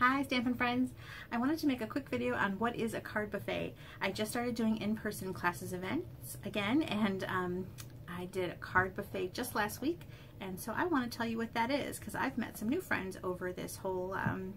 Hi Stampin' friends! I wanted to make a quick video on what is a card buffet. I just started doing in-person classes events again and um, I did a card buffet just last week and so I want to tell you what that is because I've met some new friends over this whole um,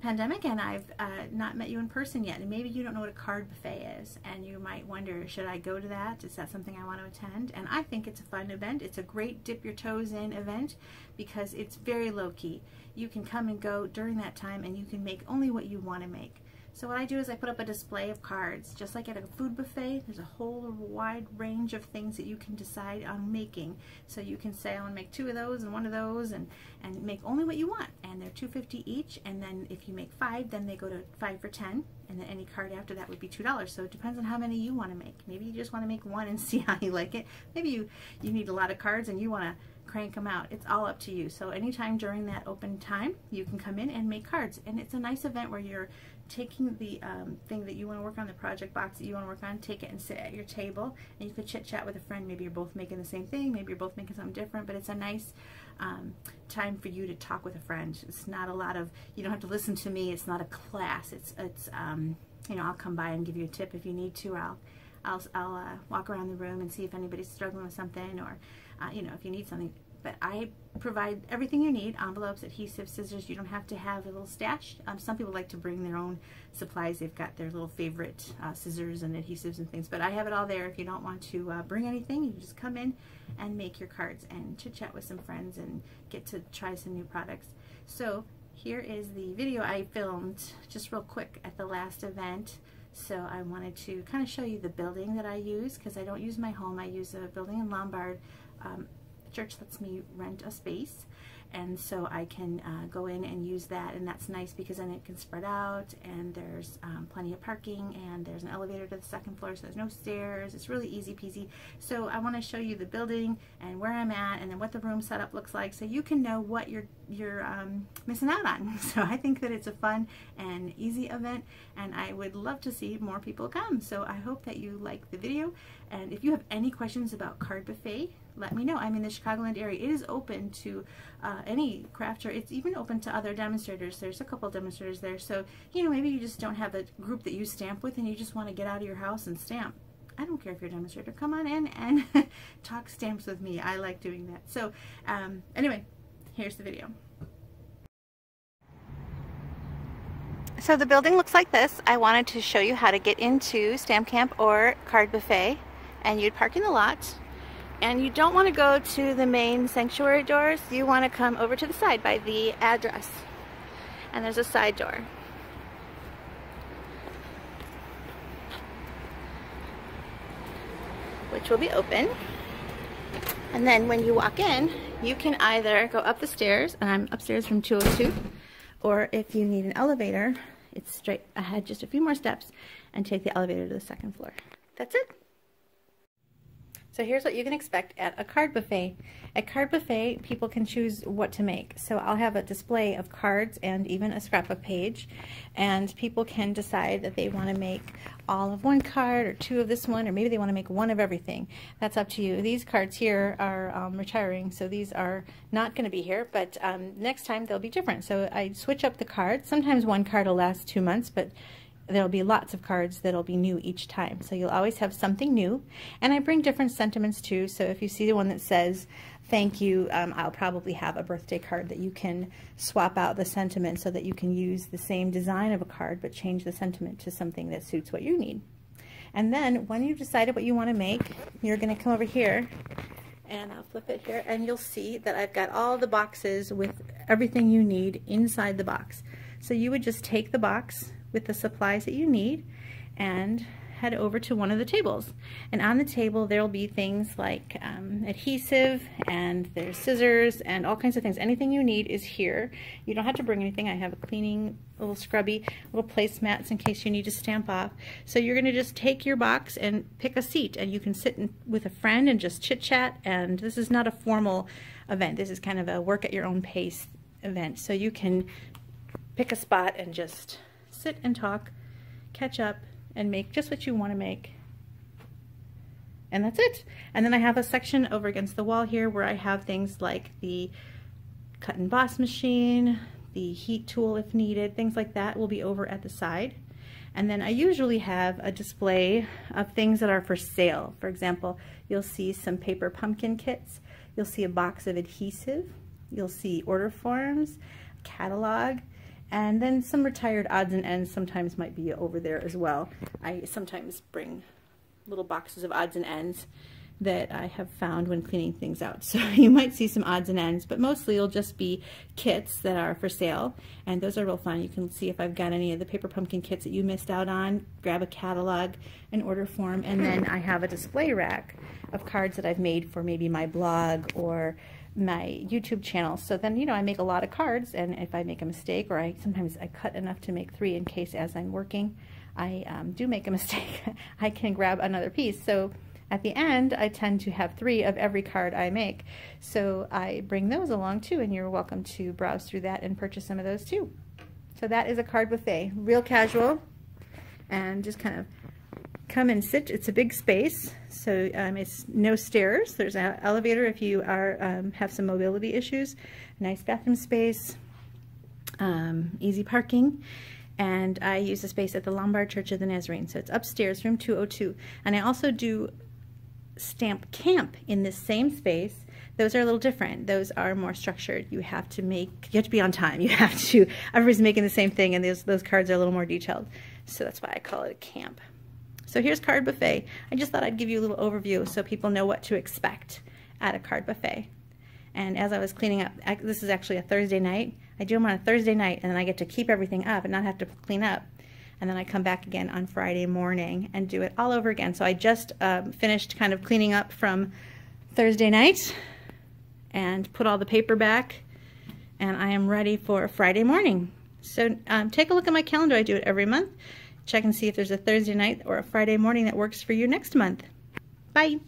pandemic and I've uh, not met you in person yet and maybe you don't know what a card buffet is and you might wonder should I go to that? Is that something I want to attend? And I think it's a fun event. It's a great dip your toes in event because it's very low-key. You can come and go during that time and you can make only what you want to make so what I do is I put up a display of cards. Just like at a food buffet, there's a whole wide range of things that you can decide on making. So you can say, I want to make two of those and one of those and, and make only what you want. And they're 250 each. And then if you make five, then they go to five for 10. And then any card after that would be $2. So it depends on how many you want to make. Maybe you just want to make one and see how you like it. Maybe you, you need a lot of cards and you want to crank them out. It's all up to you. So anytime during that open time, you can come in and make cards. And it's a nice event where you're taking the um, thing that you want to work on, the project box that you want to work on, take it and sit at your table. And you could chit chat with a friend. Maybe you're both making the same thing. Maybe you're both making something different. But it's a nice um, time for you to talk with a friend. It's not a lot of, you don't have to listen to me. It's not a class. It's, it's um, you know, I'll come by and give you a tip if you need to. I'll, I'll, I'll uh, walk around the room and see if anybody's struggling with something or, uh, you know, if you need something but I provide everything you need, envelopes, adhesive, scissors. You don't have to have a little stash. Um, some people like to bring their own supplies. They've got their little favorite uh, scissors and adhesives and things, but I have it all there. If you don't want to uh, bring anything, you just come in and make your cards and chit-chat with some friends and get to try some new products. So here is the video I filmed just real quick at the last event. So I wanted to kind of show you the building that I use because I don't use my home. I use a building in Lombard. Um, church lets me rent a space. And so I can uh, go in and use that and that's nice because then it can spread out and there's um, plenty of parking and there's an elevator to the second floor so there's no stairs. It's really easy peasy. So I want to show you the building and where I'm at and then what the room setup looks like so you can know what you're you're um, missing out on. So I think that it's a fun and easy event and I would love to see more people come. So I hope that you like the video and if you have any questions about card buffet let me know. I'm in the Chicagoland area. It is open to uh, any crafter. It's even open to other demonstrators. There's a couple demonstrators there. So, you know, maybe you just don't have a group that you stamp with and you just want to get out of your house and stamp. I don't care if you're a demonstrator. Come on in and talk stamps with me. I like doing that. So, um, anyway, here's the video. So the building looks like this. I wanted to show you how to get into Stamp Camp or Card Buffet. And you'd park in the lot and you don't want to go to the main sanctuary doors. You want to come over to the side by the address. And there's a side door. Which will be open. And then when you walk in, you can either go up the stairs, and I'm upstairs from 202, or if you need an elevator, it's straight ahead just a few more steps and take the elevator to the second floor. That's it. So here's what you can expect at a card buffet. At card buffet, people can choose what to make. So I'll have a display of cards and even a scrapbook page, and people can decide that they want to make all of one card or two of this one, or maybe they want to make one of everything. That's up to you. These cards here are um, retiring, so these are not going to be here, but um, next time they'll be different. So I switch up the cards. Sometimes one card will last two months, but there'll be lots of cards that'll be new each time. So you'll always have something new. And I bring different sentiments too. So if you see the one that says thank you, um, I'll probably have a birthday card that you can swap out the sentiment so that you can use the same design of a card but change the sentiment to something that suits what you need. And then when you've decided what you want to make, you're going to come over here and I'll flip it here and you'll see that I've got all the boxes with everything you need inside the box. So you would just take the box with the supplies that you need and head over to one of the tables. And on the table there will be things like um, adhesive and there's scissors and all kinds of things. Anything you need is here. You don't have to bring anything. I have a cleaning little scrubby little placemats in case you need to stamp off. So you're going to just take your box and pick a seat and you can sit in, with a friend and just chit chat and this is not a formal event. This is kind of a work at your own pace event. So you can pick a spot and just sit and talk, catch up, and make just what you want to make. And that's it. And then I have a section over against the wall here where I have things like the cut and emboss machine, the heat tool if needed, things like that will be over at the side. And then I usually have a display of things that are for sale. For example, you'll see some paper pumpkin kits, you'll see a box of adhesive, you'll see order forms, catalog, and then some retired odds and ends sometimes might be over there as well. I sometimes bring little boxes of odds and ends that I have found when cleaning things out. So you might see some odds and ends, but mostly it'll just be kits that are for sale, and those are real fun. You can see if I've got any of the paper pumpkin kits that you missed out on, grab a catalog, an order form, and then I have a display rack of cards that I've made for maybe my blog or my YouTube channel. So then, you know, I make a lot of cards, and if I make a mistake, or I sometimes I cut enough to make three in case as I'm working, I um, do make a mistake, I can grab another piece. So at the end, I tend to have three of every card I make. So I bring those along too, and you're welcome to browse through that and purchase some of those too. So that is a card buffet, real casual, and just kind of come and sit. It's a big space, so um, it's no stairs. There's an elevator if you are um, have some mobility issues. Nice bathroom space, um, easy parking, and I use the space at the Lombard Church of the Nazarene. So it's upstairs, room 202. And I also do stamp camp in this same space. Those are a little different. Those are more structured. You have to make, you have to be on time. You have to, everybody's making the same thing and those, those cards are a little more detailed. So that's why I call it a camp. So here's Card Buffet. I just thought I'd give you a little overview so people know what to expect at a card buffet. And as I was cleaning up, this is actually a Thursday night. I do them on a Thursday night and then I get to keep everything up and not have to clean up. And then I come back again on Friday morning and do it all over again. So I just um, finished kind of cleaning up from Thursday night and put all the paper back and I am ready for Friday morning. So um, take a look at my calendar. I do it every month check and see if there's a Thursday night or a Friday morning that works for you next month. Bye.